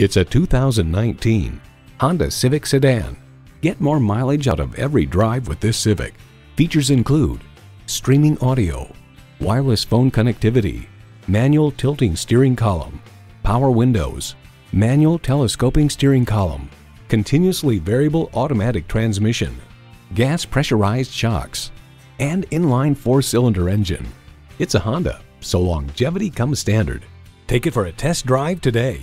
It's a 2019 Honda Civic Sedan. Get more mileage out of every drive with this Civic. Features include streaming audio, wireless phone connectivity, manual tilting steering column, power windows, manual telescoping steering column, continuously variable automatic transmission, gas pressurized shocks, and inline four-cylinder engine. It's a Honda, so longevity comes standard. Take it for a test drive today.